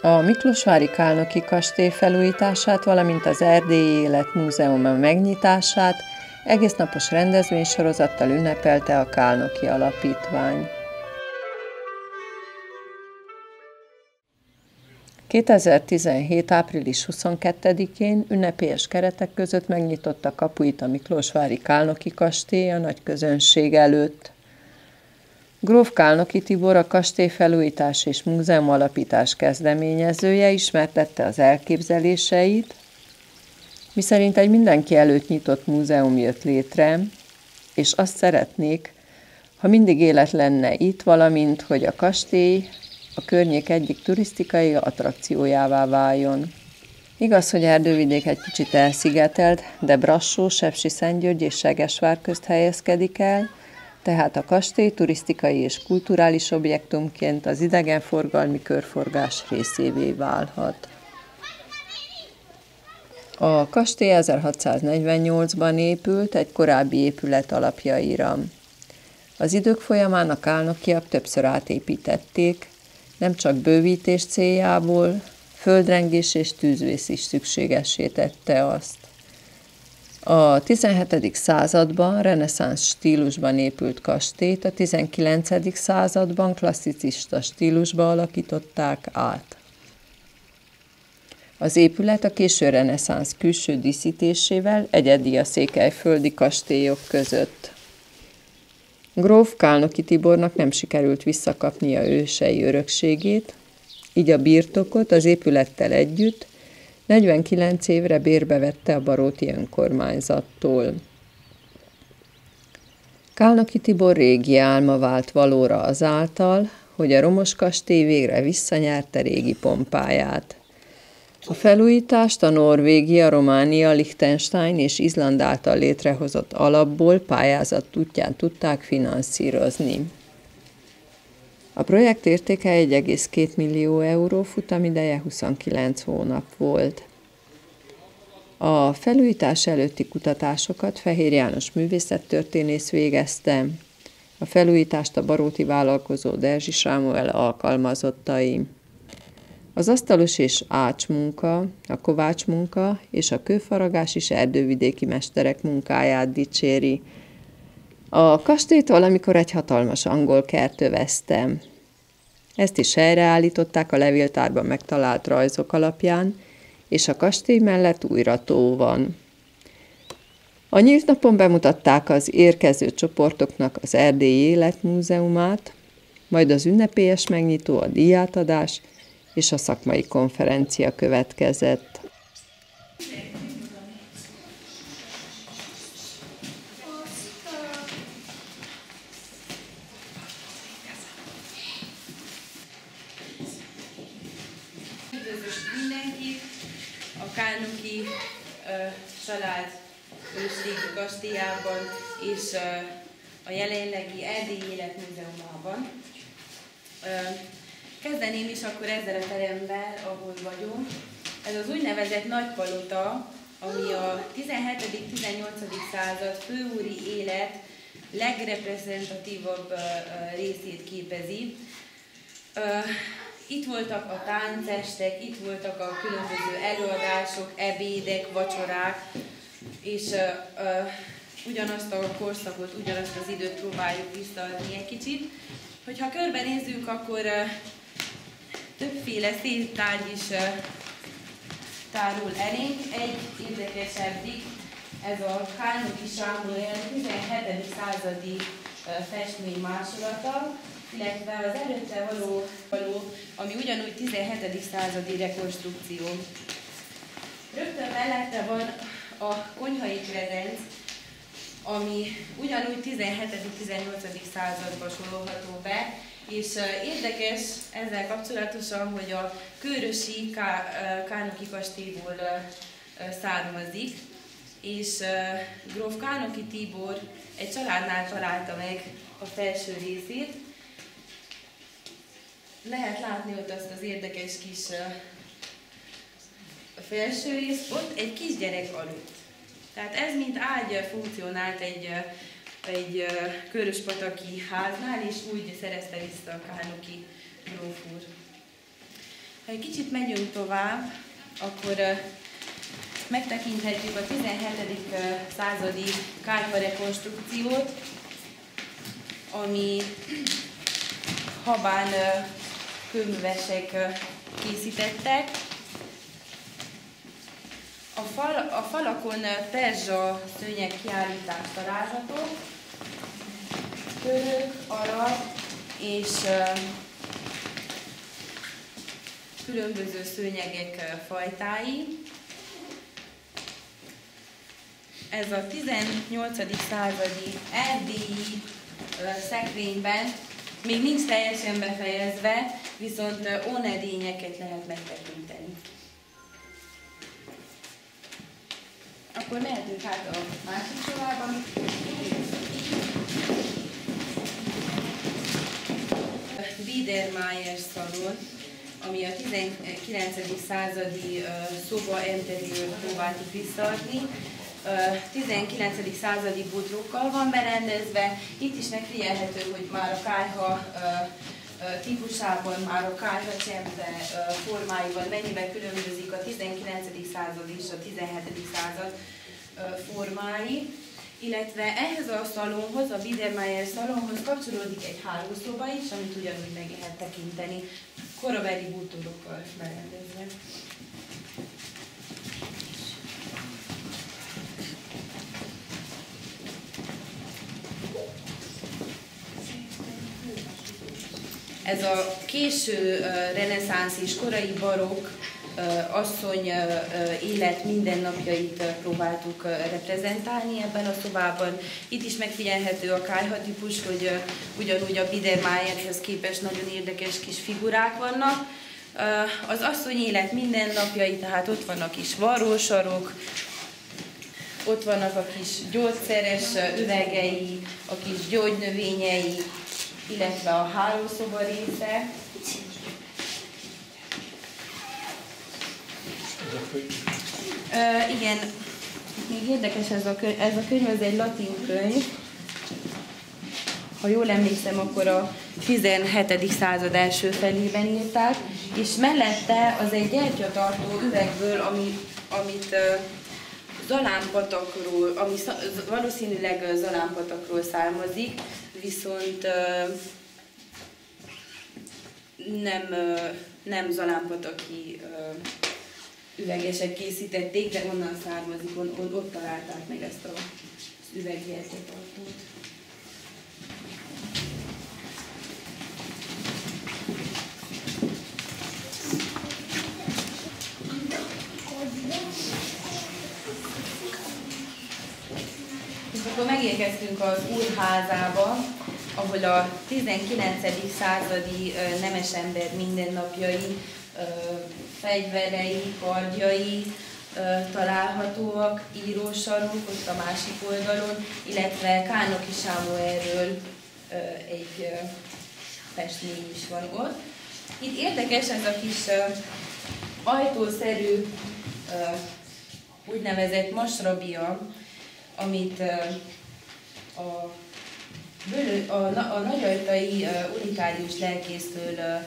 A Miklósvári Kálnoki kastély felújítását, valamint az Erdélyi Élet Múzeuma megnyitását egésznapos rendezvénysorozattal ünnepelte a Kálnoki Alapítvány. 2017. április 22-én ünnepélyes keretek között megnyitotta kapuit a Miklósvári Kálnoki kastély a nagy közönség előtt. Gróf Kálnoki Tibor a kastély felújítás és múzeum alapítás kezdeményezője ismertette az elképzeléseit, miszerint egy mindenki előtt nyitott múzeum jött létre, és azt szeretnék, ha mindig élet lenne itt, valamint, hogy a kastély a környék egyik turisztikai attrakciójává váljon. Igaz, hogy Erdővidék egy kicsit elszigetelt, de Brassó, Sepsi Szentgyörgy és Segesvár közt helyezkedik el, tehát a kastély turisztikai és kulturális objektumként az idegenforgalmi körforgás részévé válhat. A kastély 1648-ban épült egy korábbi épület alapjaira. Az idők folyamán a kálnokiak többször átépítették, nem csak bővítés céljából, földrengés és tűzvész is szükségessé tette azt. A 17. században reneszánsz stílusban épült kastélyt, a 19. században klasszicista stílusba alakították át. Az épület a késő reneszánsz külső díszítésével egyedi a székelyföldi kastélyok között. Gróf Kálnoki Tibornak nem sikerült visszakapnia ősei örökségét, így a birtokot az épülettel együtt 49 évre bérbe vette a Baróti önkormányzattól. Kálnoki Tibor régi álma vált valóra azáltal, hogy a romos kastély végre visszanyerte régi pompáját. A felújítást a Norvégia, Románia, Liechtenstein és Izland által létrehozott alapból pályázat útján tudták finanszírozni. A projekt értéke 1,2 millió euró, futamideje 29 hónap volt. A felújítás előtti kutatásokat Fehér János művészettörténész végezte, a felújítást a baróti vállalkozó Derzsi Sámuel alkalmazottai. Az asztalos és ács munka, a kovács munka és a kőfaragás is erdővidéki mesterek munkáját dicséri, a kastélyt valamikor egy hatalmas angol kert övezte. Ezt is helyreállították a levéltárban megtalált rajzok alapján, és a kastély mellett újra tó van. A nyílt napon bemutatták az érkező csoportoknak az Erdélyi Életmúzeumát, majd az ünnepélyes megnyitó, a díjátadás és a szakmai konferencia következett. Uh, család ősrégi kastélyában és a jelenlegi Erdélyi Életmúzeumában. Uh, kezdeném is akkor ezzel a teremben, ahol vagyunk. Ez az úgynevezett Nagypalota, ami a 17.-18. század főúri élet legreprezentatívabb részét képezi. Itt voltak a táncestek, itt voltak a különböző előadások, ebédek, vacsorák, és uh, uh, ugyanazt a korszakot, ugyanazt az időt próbáljuk visszaadni egy kicsit. Hogyha körbenézzünk, akkor uh, többféle szép tárgy is uh, tárul elénk. Egy érdekesebbik, ez a Kálnoki Sámuel 17. századi festmény másolata, illetve az előtte való, való, ami ugyanúgy 17. századi rekonstrukció. Rögtön mellette van a konyhai kredenc, ami ugyanúgy 17.-18. században sorolható be, és érdekes ezzel kapcsolatosan, hogy a Körösi Kánoki kastélyból származik, és Gróf Kánoki Tibor egy családnál találta meg a felső részét, lehet látni ott azt az érdekes kis felső rész, ott egy kisgyerek aludt. Tehát ez mint ágy funkcionált egy, egy köröspataki háznál, és úgy szerezte vissza a Kálnoki gróf úr. Ha egy kicsit megyünk tovább, akkor megtekinthetjük a 17. századi kájha rekonstrukciót, ami habán kőművesek készítettek. A, fal, a falakon perzsa szőnyeg kiállítás található, török, arab és különböző szőnyegek fajtái. Ez a 18. századi erdélyi szekrényben még nincs teljesen befejezve, viszont ónedényeket lehet megtekinteni. Akkor mehetünk hát a másik sorában. Biedermeier szalon, ami a 19. századi szoba interiőr próbáltuk visszaadni. 19. századi butrókkal van berendezve. Itt is megfigyelhető, hogy már a kájha típusában, már a kájha csempe formáiban mennyiben különbözik a 19. század és a 17. század formái illetve ehhez a szalonhoz, a Biedermeier szalonhoz kapcsolódik egy hálószoba is, amit ugyanúgy meg lehet tekinteni, korabeli bútorokkal berendezve. Ez a késő reneszánsz és korai barokk asszony élet mindennapjait próbáltuk reprezentálni ebben a szobában. Itt is megfigyelhető a kájha típus, hogy ugyanúgy a Biedermeierhez képest nagyon érdekes kis figurák vannak. Az asszony élet mindennapjai, tehát ott vannak kis varrósarok, ott vannak a kis gyógyszeres üvegei, a kis gyógynövényei, illetve a hálószoba része. Uh, igen, még érdekes ez a könyv, ez a könyv, ez egy latin könyv. Ha jól emlékszem, akkor a 17. század első felében írták, és mellette az egy gyertyatartó üvegből, ami, amit uh, Zalánpatakról, ami valószínűleg Zalánpatakról származik, viszont nem, nem Zalánpataki uh, üvegesek készítették, de onnan származik, on, on, ott találták meg ezt a, az üvegjelzőtartót. Akkor megérkeztünk az úrházába, ahol a 19. századi nemesember mindennapjai fegyverei, kardjai találhatóak, írósarok ott a másik oldalon, illetve Kánoki Sámuelről egy festmény is van ott. Itt érdekes ez a kis ajtószerű úgynevezett masrabia, amit a, a, a, a nagyajtai unikárius lelkésztől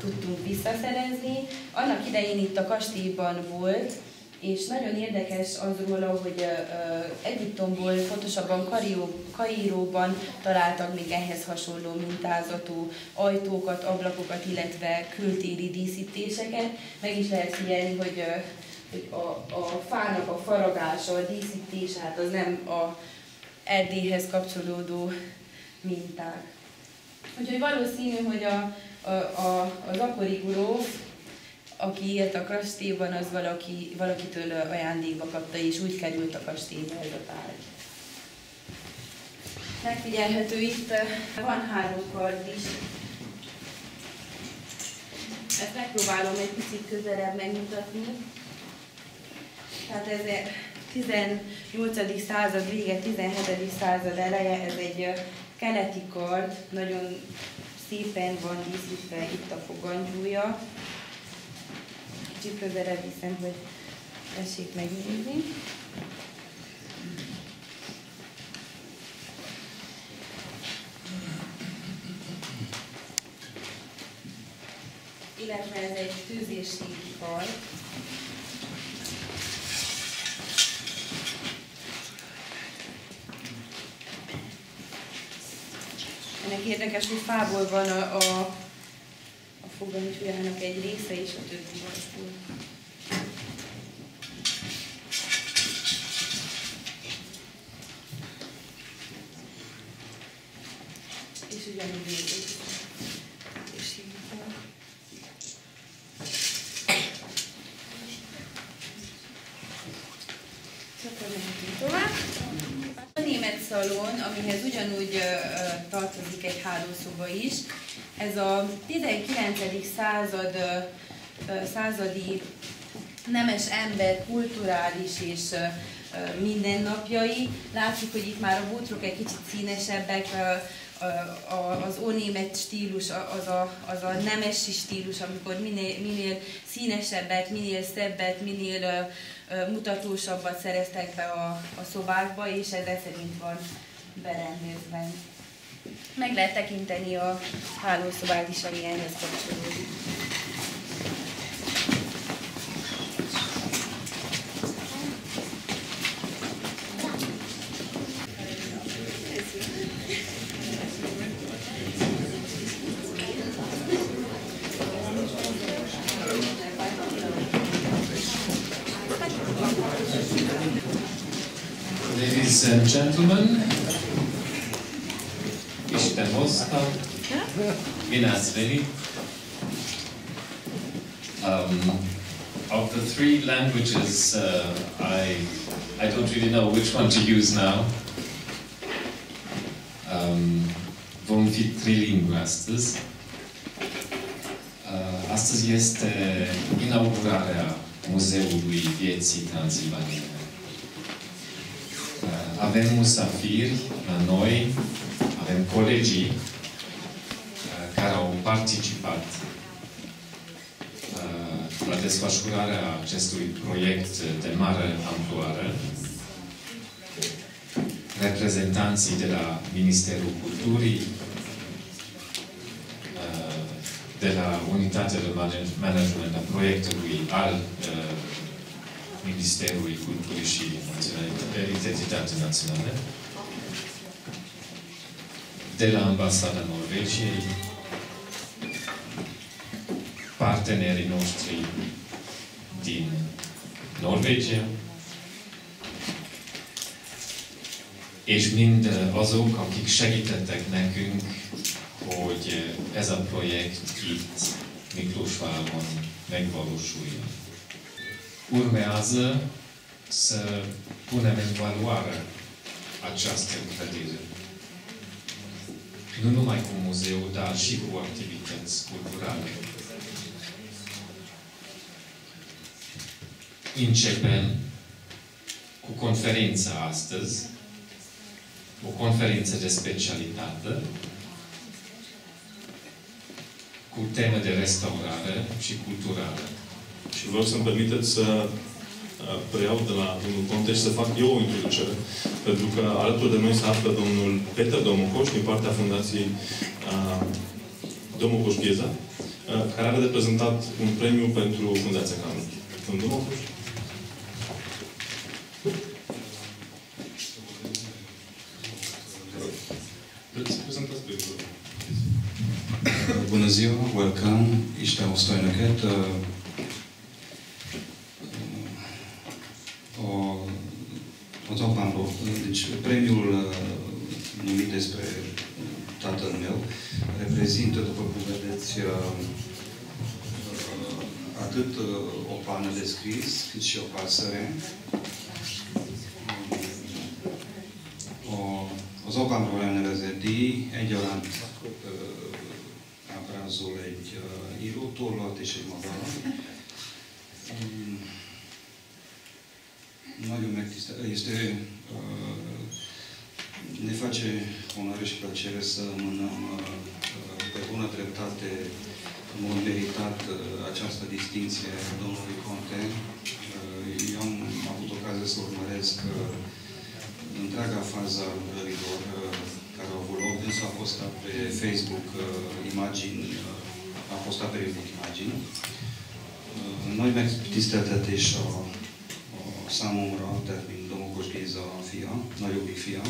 tudtunk visszaszerezni. Annak idején itt a kastélyban volt, és nagyon érdekes az róla, hogy Egyiptomból, pontosabban Kairóban találtak még ehhez hasonló mintázatú ajtókat, ablakokat, illetve kültéri díszítéseket. Meg is lehet figyelni, hogy, hogy a, a fának a faragása, a díszítés, hát az nem a erdélyhez kapcsolódó minták. Úgyhogy valószínű, hogy a, a, a, az akkori gróf, aki írt a kastélyban, az valaki, valakitől ajándékba kapta, és úgy került a kastélyba ez a tárgy. Megfigyelhető itt, van három kard is. Ezt megpróbálom egy picit közelebb megmutatni. Tehát ez 18. század vége, 17. század eleje, ez egy keleti kard, nagyon szépen van díszítve itt a fogantyúja. Kicsit közelebb viszem, hogy tessék megnézni. illetve ez egy tűzési fal. Ennek érdekes, hogy fából van a, a, a fogantyújának egy része, és a többi. És ugyanúgy és hívjuk. Akkor mehetünk tovább. A német szalon, amihez ugyanúgy ö, ö, tartozik egy hálószoba is, ez a 19. század századi nemes ember kulturális és mindennapjai. Látszik, hogy itt már a bútorok egy kicsit színesebbek, az ónémet stílus, az a, az a nemesi stílus, amikor minél, minél színesebbet, minél szebbet, minél mutatósabbat szereztek be a, a szobákba, és ez szerint van berendezve. Meg lehet tekinteni a hálószobát is, ami ehhez kapcsolódik. Ladies and gentlemen, Isten hozta, Minas Veni. Um, of the three languages, uh, I, I don't really know which one to use now. Um, vom fi trilingue astăzi. Uh, astăzi este inaugurarea Muzeului Vieții Transilvaniene. Uh, Avem musafiri la noi, avem colegii uh, care au participat uh, la desfășurarea acestui proiect de mare amploare, reprezentanții de la Ministerul Culturii, uh, de la Unitatea de Manage- Management a proiectului al uh, Ministerului Culturii și Naționalitate- Identitate Naționale, de la Ambasada Norvegiei, partenerii noștri din Norvégia, és mind azok, akik segítettek nekünk, hogy ez a projekt itt Miklósvárban megvalósuljon. Urmează să punem în valoare această clădire. Nu numai cu muzeu, dar și cu activități culturale. Începem cu conferința astăzi, o conferință de specialitate, cu teme de restaurare și culturală. Și vreau să-mi permiteți să uh, preiau de la domnul Conte și să fac eu o introducere, pentru că alături de noi se află domnul Peter Domocoș, din partea Fundației uh, Domocoș Gheza, uh, care are reprezentat un premiu pentru Fundația Canul. Domnul Domocoș? Îți prezentați premiul. Bună ziua, welcome, Isten osztálynak a, atât uh, o pană de scris, cât și o pasăre. A, az apámról elnevezett díj egyaránt ö, ábrázol egy ö, írótollat és egy madarat. Mm, Nagyon megtisztel, este, ö, ne face onoare și plăcere să mânăm uh, pe bună dreptate, în mod meritat, uh, această distinție a domnului Conte. Uh, Eu am avut ocazia să urmăresc uh, întreaga fază a lucrărilor uh, care au avut loc. Dânsul a postat pe Facebook uh, imagini uh, fost a periodic imagini. Nagy megtiszteltetés a, a számomra, tehát mint Domokos Géza fia, nagyobbik fia,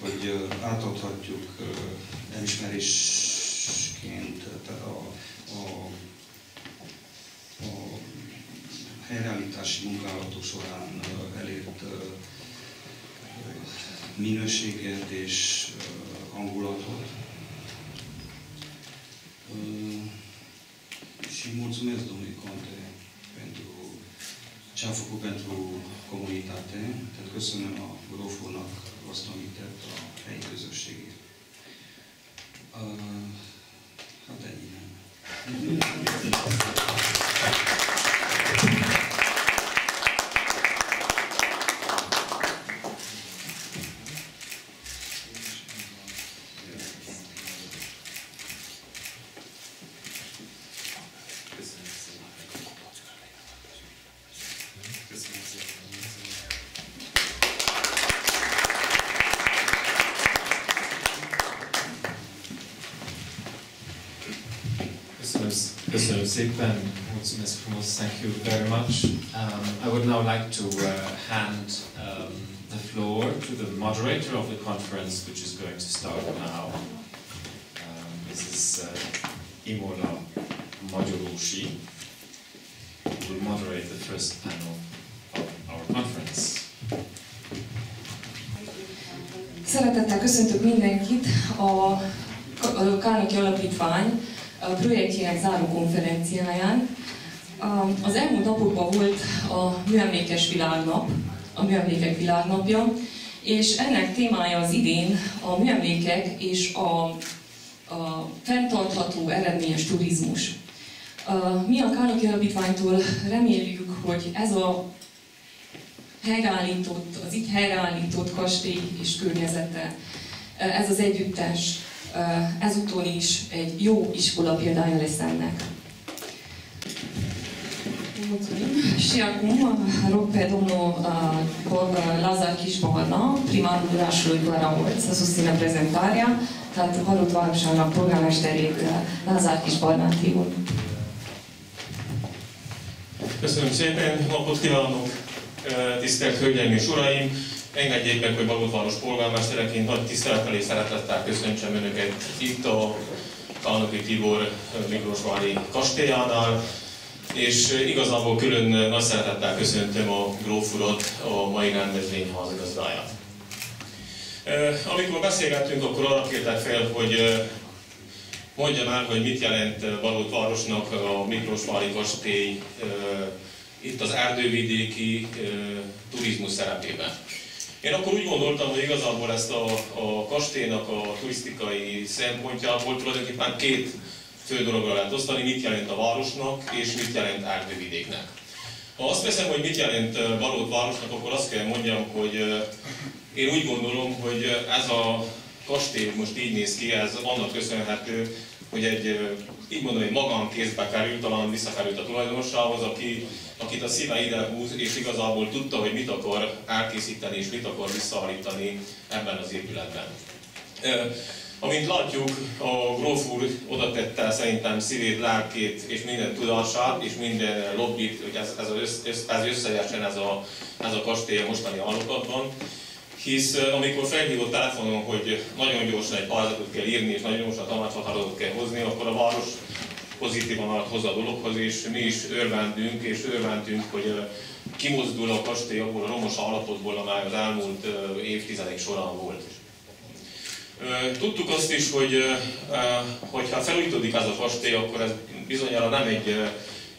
hogy átadhatjuk elismerésként a, a, a helyreállítási munkálatok során elért minőséget és hangulatot. Și mulțumesc domnului Conte pentru ce a făcut pentru comunitate. Tehát köszönöm a Grófónak azt, amit tett a Köszönöm szépen. Thank you very much. Um, I would now like to uh, hand um, the floor to the moderator of the conference, which is going to start now. Um, this is uh, Imola Magyoroshi, who will moderate the first panel of our conference. Szeretettel köszöntök mindenkit a, Alapítvány a projektjének záró konferenciáján. Az elmúlt napokban volt a Műemlékes Világnap, a Műemlékek Világnapja, és ennek témája az idén a műemlékek és a, a fenntartható eredményes turizmus. Mi a Kárnoki Alapítványtól reméljük, hogy ez a helyreállított, az itt helyreállított kastély és környezete, ez az együttes ezúton is egy jó iskola példája lesz ennek. Și acum rog pe domnul uh, Lazar Kisbarna, primarul orașului Bărault, să susțină prezentarea. Tehát Halut városának polgármesterét Lázár Kisbarnát hívom. Köszönöm szépen, napot kívánok, tisztelt Hölgyeim és Uraim! Engedjék meg, hogy Bagótváros polgármestereként nagy tisztelettel és szeretettel köszöntsem Önöket itt a Kalnoki Tibor Miklósvári kastélyánál, és igazából külön nagy szeretettel köszöntöm a Gróf urat, a mai rendezvény házigazdáját. Amikor beszélgettünk, akkor arra kértek fel, hogy mondja már, hogy mit jelent Balótvárosnak a Miklósvári kastély itt az erdővidéki turizmus szerepében. Én akkor úgy gondoltam, hogy igazából ezt a, a kastélynak a turisztikai szempontjából tulajdonképpen két fő dologra lehet osztani, mit jelent a városnak és mit jelent erdővidéknek. Ha azt veszem, hogy mit jelent valót városnak, akkor azt kell mondjam, hogy én úgy gondolom, hogy ez a kastély most így néz ki, ez annak köszönhető, hogy egy, így mondom, egy magánkézbe került, talán visszakerült a tulajdonosához, aki akit a szíve ide húz, és igazából tudta, hogy mit akar elkészíteni, és mit akar visszaállítani ebben az épületben. Amint látjuk, a gróf úr oda tette szerintem szívét, lelkét és minden tudását, és minden lobbit, hogy ez, ez, össz, ez összejessen ez a, ez a kastély a mostani állapotban. Hisz amikor felhívott telefonon, hogy nagyon gyorsan egy pályázatot kell írni, és nagyon gyorsan tanácshatározatot kell hozni, akkor a város pozitívan állt hozzá a dologhoz, és mi is örvendünk, és örvendünk, hogy kimozdul a kastély abból a romos állapotból, amely az elmúlt évtizedek során volt. Tudtuk azt is, hogy hogyha felújítódik ez a kastély, akkor ez bizonyára nem egy,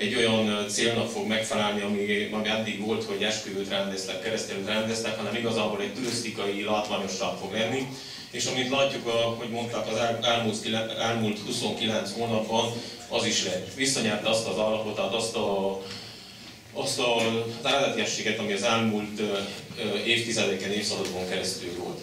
egy olyan célnak fog megfelelni, ami, ami eddig volt, hogy esküvőt rendeztek, keresztelőt rendeztek, hanem igazából egy turisztikai látványosság fog lenni. És amit látjuk, hogy mondták az elmúlt, elmúlt 29 hónapban, az is lett. Visszanyerte azt az állapotát, azt a azt az eredetiességet, ami az elmúlt évtizedeken, évszázadokon keresztül volt.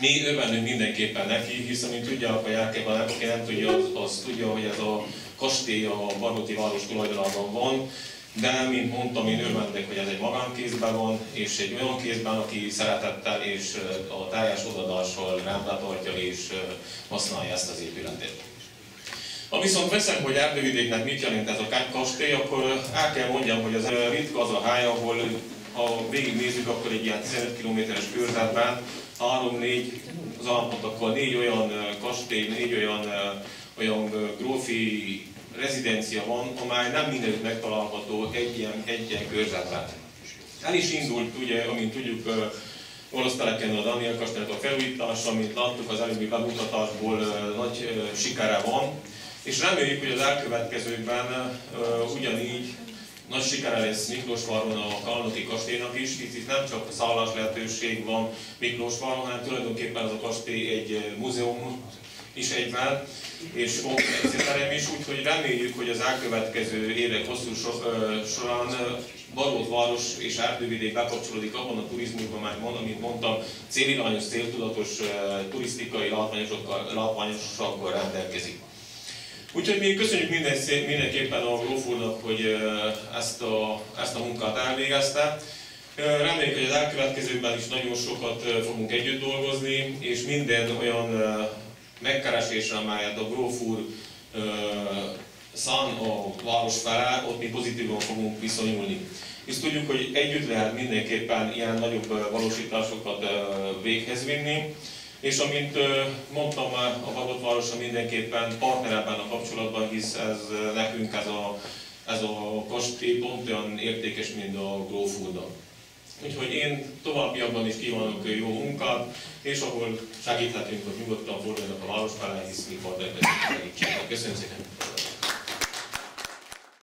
Mi örvendünk mindenképpen neki, hiszen, mint tudják a jelkében, aki nem tudja, az, az tudja, hogy ez a kastély a Bargoti város tulajdonában van, de, mint mondtam, én örvendek, hogy ez egy magánkézben van, és egy olyan kézben, aki szeretettel és a teljes odadással rendbe tartja és használja ezt az épületet. Ha viszont veszem, hogy Erdővidéknek mit jelent ez a kastély, akkor el kell mondjam, hogy az ritka az a háj, ahol ha végignézzük, akkor egy ilyen 15 kilométeres körzetben 3-4, az akkor négy olyan kastély, négy olyan, olyan grófi rezidencia van, amely nem mindenütt megtalálható egy ilyen, egy ilyen körzetben. El is indult, ugye, amint tudjuk, orosz teleken a Daniel Kastélynak a felújítása, amit láttuk az előbbi bemutatásból, nagy sikere van, és reméljük, hogy az elkövetkezőkben ugyanígy nagy sikere lesz Miklósváron a Kalnoki kastélynak is, itt, itt nem csak szállás lehetőség van Miklósváron, hanem tulajdonképpen az a kastély egy múzeum is egyben, és konferenciaterem is, úgyhogy reméljük, hogy az elkövetkező évek hosszú során Barót és Erdővidék bekapcsolódik abban a turizmusban, már mondom, mint mondtam, célirányos, céltudatos turisztikai látványosokkal rendelkezik. Úgyhogy mi köszönjük minden, mindenképpen a Gróf hogy ezt a, ezt a munkát elvégezte. Reméljük, hogy az elkövetkezőkben is nagyon sokat fogunk együtt dolgozni, és minden olyan megkeresésre, amelyet a Gróf szán a város felé, ott mi pozitívan fogunk viszonyulni. Hisz tudjuk, hogy együtt lehet mindenképpen ilyen nagyobb valósításokat véghez vinni, és amint mondtam, a Bagotvárosa mindenképpen partner ebben a kapcsolatban, hisz ez nekünk ez a, ez a kastély pont olyan értékes, mint a Grófurda. Úgyhogy én továbbiakban is kívánok jó munkát, és ahol segíthetünk, hogy nyugodtan forduljanak a város felé, hisz mi partnereket segítségek. Köszönöm szépen!